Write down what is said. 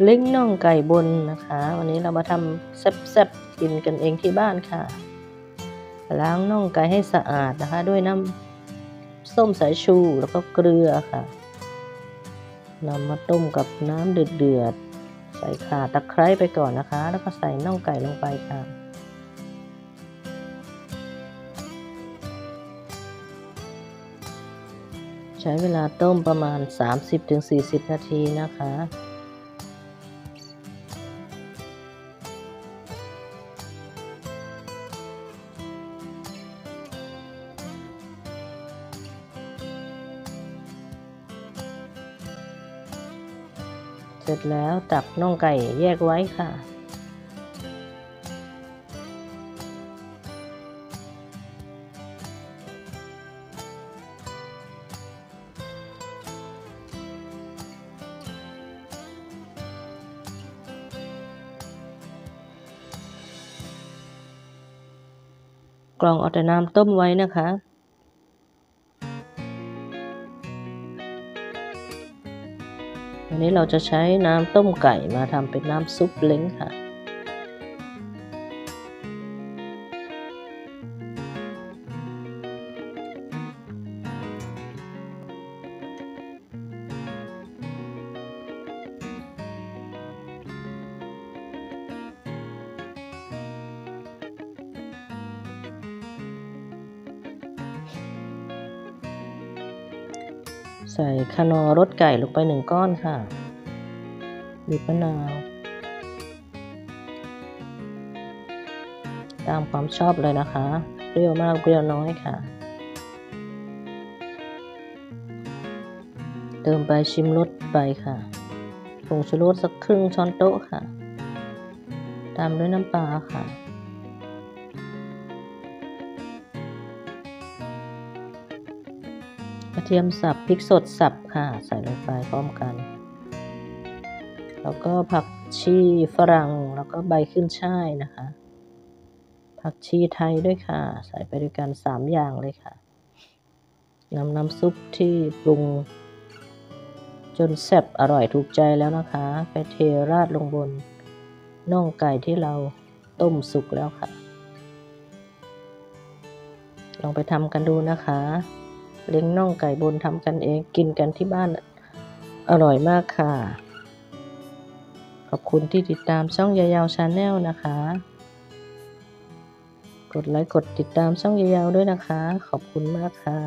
เล้งน่องไก่บนนะคะ วันนี้เรามาทำแซ่บๆกินกันเองที่บ้านค่ะ ล้างน่องไก่ให้สะอาดนะคะ ด้วยน้ำส้มสายชูแล้วก็เกลือค่ะนำมาต้มกับน้ำเดือดๆใส่ข่าตะไคร้ไปก่อนนะคะ แล้วก็ใส่น่องไก่ลงไปค่ะใช้เวลาต้มประมาณ 30-40 นาทีนะคะ เสร็จแล้วตักน่องไก่แยกไว้ค่ะ กล่องเอาแต่น้ำต้มไว้นะคะ วันนี้เราจะใช้น้ำต้มไก่มาทำเป็นน้ำซุปเล้งค่ะ ใส่คานอรสไก่ลงไปหนึ่งก้อนค่ะบีบมะนาว ตามความชอบเลยนะคะ เปรี้ยวมากเปรี้ยวน้อยค่ะ เติมไปชิมรสไปค่ะผงชูรสสักครึ่งช้อนโต๊ะค่ะ ตามด้วยน้ำปลาค่ะ กระเทียมสับพริกสดสับค่ะ ใส่ลงไปพร้อมกัน แล้วก็ผักชีฝรั่งแล้วก็ใบขึ้นช่ายนะคะ ผักชีไทยด้วยค่ะ ใส่ไปด้วยกันสามอย่างเลยค่ะนำน้ำซุปที่ปรุง จนแซ่บอร่อยถูกใจแล้วนะคะ ไปเทราดลงบนน่องไก่ที่เราต้มสุกแล้วค่ะ ลองไปทำกันดูนะคะ เล้งน่องไก่บนทำกันเองกินกันที่บ้านอร่อยมากค่ะ ขอบคุณที่ติดตามช่องยายาวชาแนลนะคะ กดไลค์กดติดตามช่องยายาวด้วยนะคะ ขอบคุณมากค่ะ